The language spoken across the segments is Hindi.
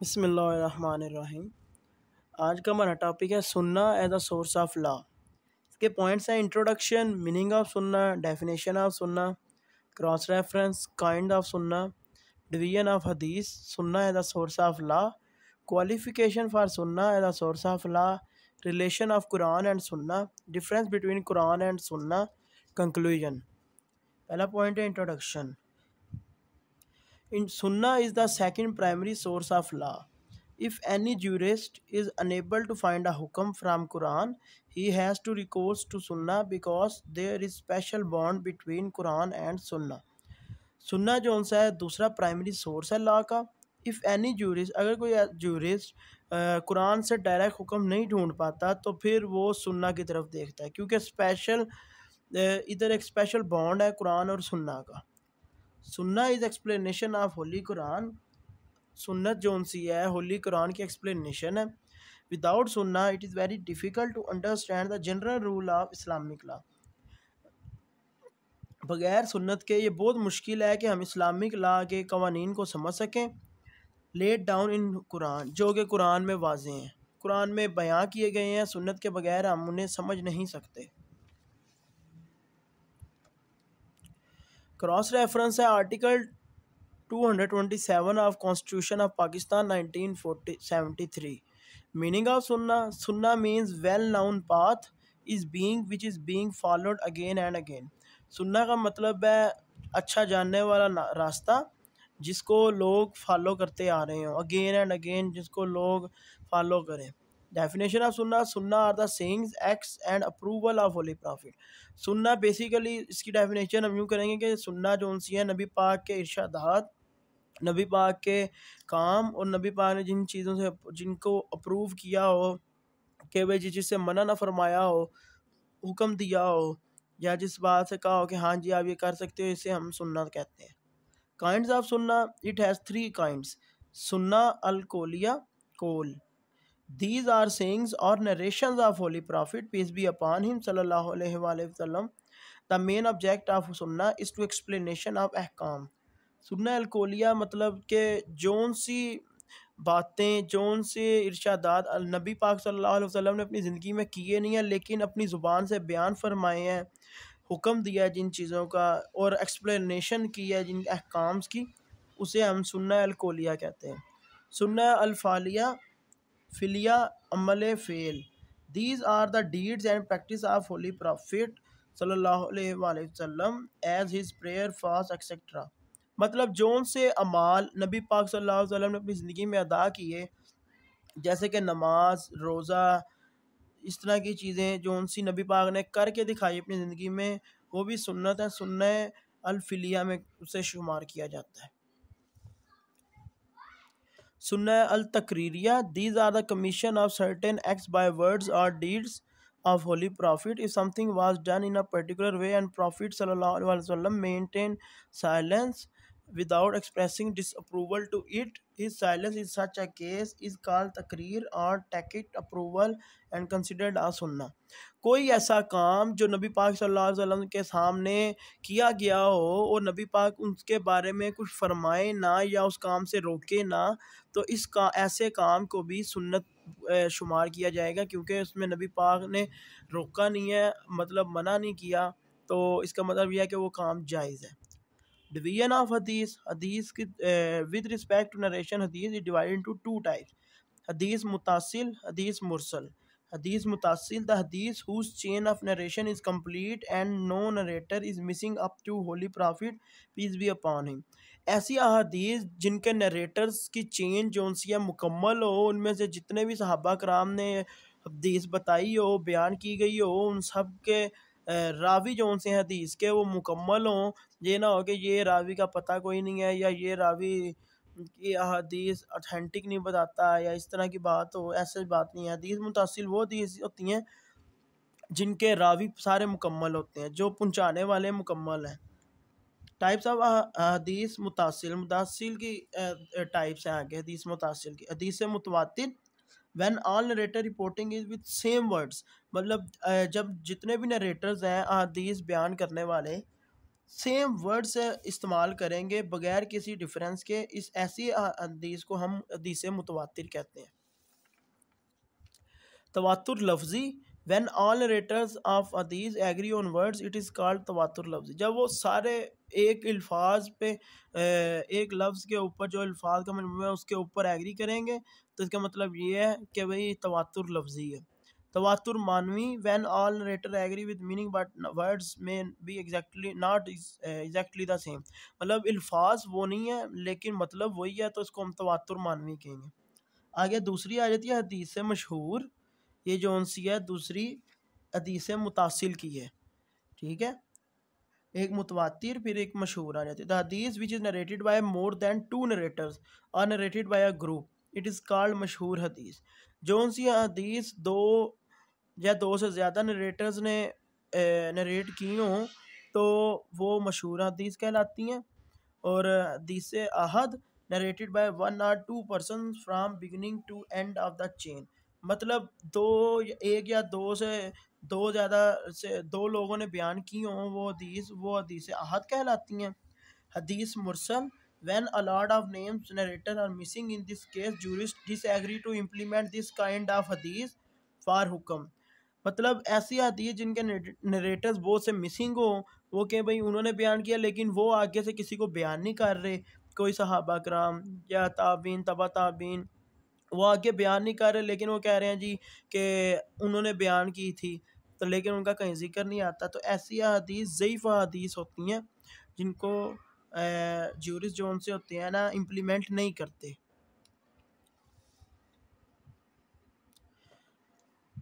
बसमीम आज का हमारा टॉपिक है Sunnah as a source of law इसके पॉइंट्स हैं introduction meaning of Sunnah definition of Sunnah cross reference kind of Sunnah division of hadith Sunnah as a source of law qualification for Sunnah as a source of law relation of Quran and Sunnah difference between Quran and Sunnah conclusion पहला पॉइंट है introduction in Sunnah is the second primary source of law if any jurist is unable to find a hukm from Quran he has to recourse to Sunnah because there is special bond between Quran and Sunnah सुन्ना जो है, दूसरा प्राइमरी सोर्स है लॉ का। इफ़ एनी जूरिस्ट अगर कोई जूरिस्ट कुरान से डायरेक्ट हुक्म नहीं ढूंढ पाता तो फिर वो सुन्ना की तरफ़ देखता है, क्योंकि स्पेशल इधर एक स्पेशल बॉन्ड है कुरान और सुन्ना का। Sunnah is explanation of holy Quran. सुन्नत जो सी है, होली कुरान की एक्सप्लेनेशन है। Without Sunnah it is very difficult to understand the general rule of Islamic law बगैर सुन्नत के, ये बहुत मुश्किल है कि हम इस्लामिक लॉ के कवानीन को समझ सकें। लेट डाउन इन कुरान, जो कि कुरान में वाजे हैं। कुरान में बयां किए गए हैं, सुन्नत के बगैर हम उन्हें समझ नहीं सकते। क्रॉस रेफरेंस है article 227 of constitution of Pakistan 1973 meaning of Sunnah Sunnah means well known path is being which is being followed again and again सुन्ना का मतलब है अच्छा जानने वाला रास्ता, जिसको लोग फॉलो करते आ रहे हो अगेन एंड अगेन जिसको लोग फॉलो करें। Definition of Sunnah Sunnah are the sayings acts and approval of holy prophet Sunnah basically इसकी डेफिनेशन हम यूँ करेंगे कि सुन्ना जो सी है, नबी पाक के इर्शादात नबी पाक के काम और नबी पाक ने जिन चीज़ों से, जिनको अप्रूव किया हो, कि भाई जिस चीज़ से मना ना फरमाया हो, हुक्म दिया हो, या जिस बात से कहा हो कि हाँ जी आप ये कर सकते हो, इसे हम सुन्ना कहते हैं। Kinds of Sunnah it has three kinds Sunnah अलकोलिया coal These are sayings or narrations of Holy Prophet, peace be upon him, sallallahu alaihi wasallam. The main object of Sunnah is to explanation. सुन्ना अलकोलिया मतलब कि जौन सी बातें जौन से इर्शादात नबी पाक सल्लल्लाहु अलैहि वसल्लम ने अपनी ज़िंदगी में किए नहीं हैं लेकिन अपनी ज़ुबान से बयान फरमाए हैं हुक्म दिया है जिन चीज़ों का और एक्सप्लेनेशन की है जिन अहकाम्स की उसे हम सुन्ना अलकोलिया कहते हैं सुन्ना अल्फालिया फिलिया अमल fail these are the deeds and practice of holy prophet वसल्लम as his prayer fast etcetera मतलब जोन से अमाल नबी पाक सल्लल्लाहु अलैहि वसल्लम ने अपनी ज़िंदगी में अदा किए, जैसे कि नमाज़, रोज़ा, इस तरह की चीज़ें जो सी नबी पाक ने करके दिखाई अपनी ज़िंदगी में, वो भी सुन्नत है, सुन्ना अलफिलिया में उसे शुमार किया जाता है। Sunnah al-Taqririyah, these are the commission of certain acts by words or deeds of Holy Prophet. If something was done in a particular way and Prophet maintained silence without expressing disapproval to it, his silence in such a case is called takrir or take it approval and considered a sunnah. कोई ऐसा काम जो नबी पाक सल्लल्लाहु अलैहि वसल्लम के सामने किया गया हो और नबी पाक उसके बारे में कुछ फरमाए ना या उस काम से रोके ना तो इस का ऐसे काम को भी सुन्नत शुमार किया जाएगा क्योंकि उसमें नबी पाक ने रोका नहीं है मतलब मना नहीं किया तो इसका मतलब यह है कि वो काम जायज़ है डिवीज़न ऑफ़ हदीस हदीस की with respect to narration hadith is divided into two types hadith मुतासिल हदीस Mursal Hadith Mutasil, the Hadith whose chain of narration is complete and no narrator is missing up to Holy Prophet, peace be upon him. ऐसी अहादीस जिनके नरेटर्स की चेन जो सी है मुकम्मल हो उनमें से जितने भी सहाबा कराम ने हदीस बताई हो बयान की गई हो उन सब के रावी जो से हदीस के वो मुकम्मल हों। ये ना हो कि ये रावी का पता कोई नहीं है, या ये रावी कि अदीस अथेंटिक नहीं बताता, या इस तरह की बात हो, ऐसे बात नहीं है। हदीस मुतासिल वो हदीस होती हैं, जिनके रावी सारे मुकम्मल होते हैं, जो पहुँचाने वाले मुकम्मल हैं। टाइप्स ऑफ़ हदीस मुतासिल मुतासिल की टाइप्स हैं आगे हदीस मुतासिल की। हदीस मुतवातिर when all narrator reporting is with same words मतलब जब जितने भी नरेटर्स हैं आदिश बयान करने वाले सेम वर्ड्स इस्तेमाल करेंगे बगैर किसी डिफरेंस के, इस ऐसी अदीस को हम हदीस मुतवा कहते हैं। तवातुर लफ्ज़ी when all narrators of hadith agree on words it is called तवातुर लफ्ज़ जब वो सारे एक अल्फाज पे एक लफ्ज़ के ऊपर, जो अल्फाज का मतलब है, उसके ऊपर एग्री करेंगे तो इसका मतलब ये है कि भाई तवातुर लफ्ज़ी है। तवातुर मानवी when all narrator agree with meaning but words में be exactly not exactly the same मतलब अल्फाज वो नहीं है, लेकिन मतलब वही है तो इसको हम तवातुर मानवी कहेंगे। आगे दूसरी आ जाती है हदीस से मशहूर ये जो सी है, दूसरी हदीस मुतासिल की है। ठीक है? एक मुतवातिर, फिर एक मशहूर आ जाती है। The hadith which is narrated by more than two narrators or narrated by a group it is called मशहूर हदीस जो सी हदीस दो या दो से ज़्यादा नरेटर्स ने नरेट की हों तो वो मशहूर हदीस कहलाती हैं। और हदीस अहद narrated by one or two person from beginning to end of the chain मतलब दो एक या दो से, दो ज़्यादा से, दो लोगों ने बयान की हों, वो हदीस वो हदीस अहद कहलाती हैं। हदीस Mursal, when a lot of names narrator are missing in this case jurists disagree to implement this kind of hadith for हुक्म मतलब ऐसी हदीस जिनके नरेटर्स बहुत से मिसिंग हो, वो के भाई उन्होंने बयान किया, लेकिन वो आगे से किसी को बयान नहीं कर रहे, कोई सहाबा कराम या ताबीन, तबा ताबीन वो आगे बयान नहीं कर रहे, लेकिन वो कह रहे हैं जी कि उन्होंने बयान की थी तो लेकिन उनका कहीं ज़िक्र नहीं आता। तो ऐसी अदीस ज़यीफ़ अदीस होती हैं जिनको जूरिस जोन से होते हैं ना, इम्प्लीमेंट नहीं करते।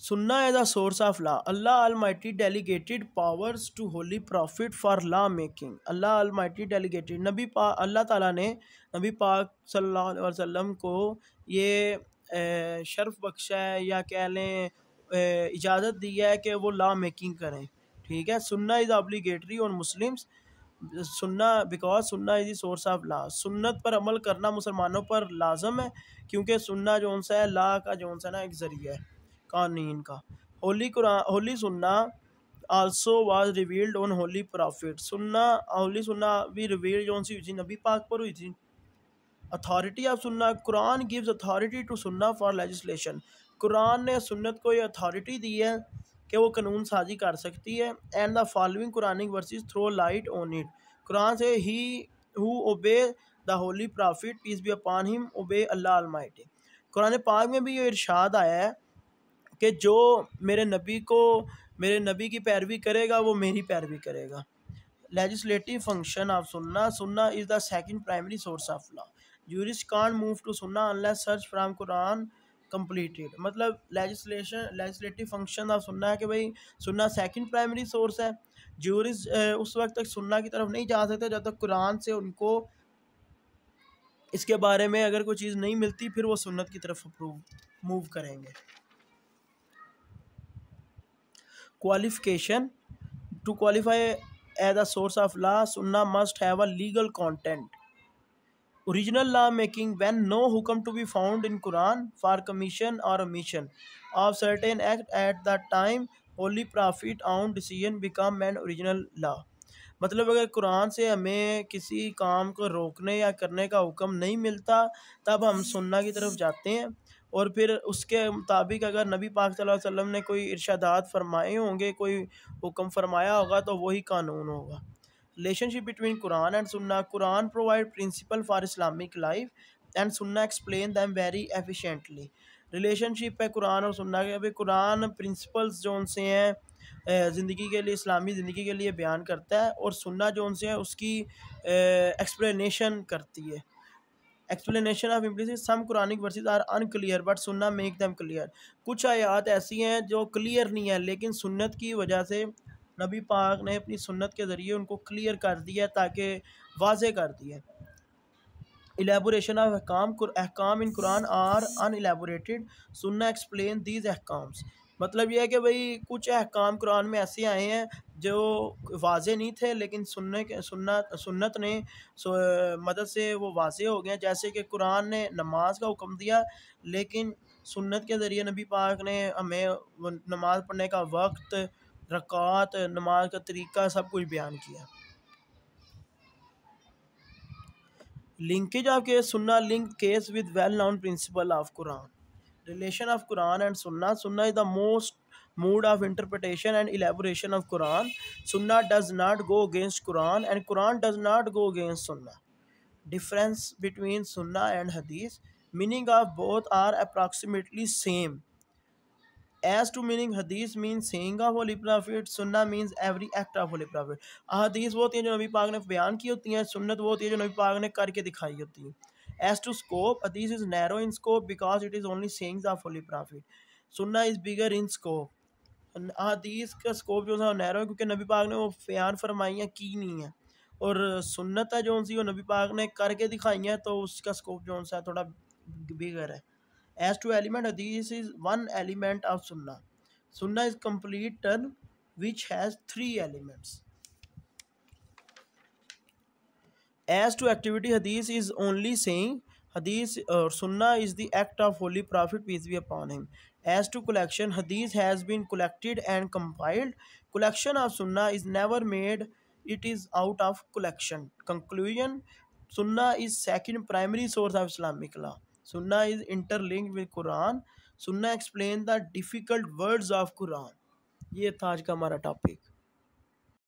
Sunnah as a source of law, Allah almighty delegated powers to holy prophet for law making. Allah almighty delegated, नबी पा, अल्लाह ताला ने नबी पाक सल्लल्लाहु अलैहि वसल्लम को ये शर्फ बख्शा है या कह लें इजाज़त दी है कि वो लॉ मेकिंग करें। ठीक है? सुन्ना इज़ ऑब्लिगेटरी और मुस्लिम्स। सुन्ना, बिकॉज़ सुन्ना इज़ सोर्स ऑफ़ ला। सुन्नत पर अमल करना मुसलमानों पर लाजम है, क्योंकि सुन्ना जो सा है, ला का जो सा ना एक ज़रिया है। कानून का। Holy Quran holy Sunnah also was revealed on holy prophet Sunnah, holy Sunnah भी रिवील्ड जो सी हुई थी नबी पाक पर हुई थी। Authority of Sunnah Quran gives authority to Sunnah for legislation Quran ने सुन्नत को ये अथॉरिटी दी है कि वो कानून साजी कर सकती है and the following Quranic verses throw light on it Quran से ही who obey the holy prophet peace be upon him obey Allah almighty Quran पाक में भी ये इरशाद आया है कि जो मेरे नबी को, मेरे नबी की पैरवी करेगा, वो मेरी पैरवी करेगा। लेजिस्लेटिव फ़ंक्शन ऑफ़ सुन्ना सुन्ना is the second primary source of law jurist can move to सुन्ना unless search from Quran completed मतलब लेजिस्लेशन लेजिस्लेटिव फ़ंक्शन ऑफ़ सुनना है कि भाई सुनना सेकंड प्राइमरी सोर्स है। जूरिस उस वक्त तक सुनना की तरफ़ नहीं जा सकते जब तक कुरान से उनको इसके बारे में अगर कोई चीज़ नहीं मिलती, फिर वो सुन्नत की तरफ़ अप्रूव मूव करेंगे। Qualification to qualify as a source of law Sunnah must है legal content original law making when no hukm to be found in Quran for commission और omission of certain act at the time holy prophet on decision become man original law मतलब अगर कुरान से हमें किसी काम को रोकने या करने का हुक्म नहीं मिलता, तब हम सुन्ना की तरफ़ जाते हैं। और फिर उसके मुताबिक अगर नबी पाक सल्लल्लाहु अलैहि वसल्लम ने कोई इरशादात फरमाए होंगे, कोई हुक्म फरमाया होगा तो वही कानून होगा relationship between Quran and Sunnah. Quran provide principle for Islamic life and Sunnah explain them very efficiently. Relationship है कुरान और सुन्ना के अभी कुरान प्रिंसिपल्स जो उनसे हैं ज़िंदगी के लिए, इस्लामी ज़िंदगी के लिए बयान करता है और सुन्ना जो उनसे है, उसकी एक्सप्लेनेशन करती है explanation of implicit some Quranic verses are unclear but Sunnah make them clear कुछ आयात ऐसी हैं जो क्लियर नहीं है, लेकिन सुन्नत की वजह से नबी पाक ने अपनी सुन्नत के ज़रिए उनको क्लियर कर दिया ताकि वाज कर दिया एलेबोरेशन ऑफ़ अहकाम अहकाम in Quran are unelaborated सुन्ना एक्सप्लेन दीज अहकाम्स मतलब यह है कि भाई कुछ अहकाम कुरान में ऐसे आए हैं जो वाज नहीं थे, लेकिन सुनने के, सुनना, सुन्नत ने मदद से वो वाज हो गए जैसे कि कुरान ने नमाज़ का हुक्म दिया, लेकिन सुन्नत के ज़रिए नबी पाक ने हमें नमाज़ पढ़ने का वक्त, रकात, नमाज़ का तरीका सब कुछ बयान किया। Linkage of case Sunnah, link case with well known principle of Quran. Relation of quran and sunnah sunnah is the most mode of interpretation and elaboration of quran sunnah does not go against quran and quran does not go against sunnah difference between sunnah and hadith meaning of both are approximately same as to meaning hadith means saying of holy prophet sunnah means every act of holy prophet hadith वो होती हैं जो नबी पाक ने बयान की होती हैं सुन्नत वो होती है जो नबी पाक ने करके दिखाई होती है as to scope hadith is narrow in scope because it is only sayings of holy prophet sunnah is bigger in scope हदीस का स्कोप जो है नैरो है क्योंकि नबी पाक ने वो बयान फरमाइयाँ की नहीं है और सुन्नत है जो सी वो नबी पाक ने करके दिखाई हैं तो उसका स्कोप जो सा थोड़ा बिगर है As to element, this is one element of Sunnah. Sunnah is complete term which has three elements. As to activity, Hadith is only saying Hadith or Sunnah is the act of Holy Prophet, peace be upon him. As to collection, Hadith has been collected and compiled. Collection of Sunnah is never made, it is out of collection. Conclusion Sunnah is second primary source of Islamic law. Sunnah is interlinked with Quran. Sunnah explain the difficult words of Quran. ये था आज का हमारा टॉपिक